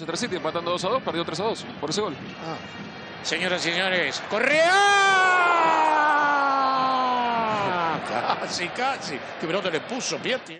Manchester City empatando 2 a 2, perdió 3 a 2 por ese gol. Ah. Señoras y señores, Correa. Casi, casi. Qué pelota le puso Piatti.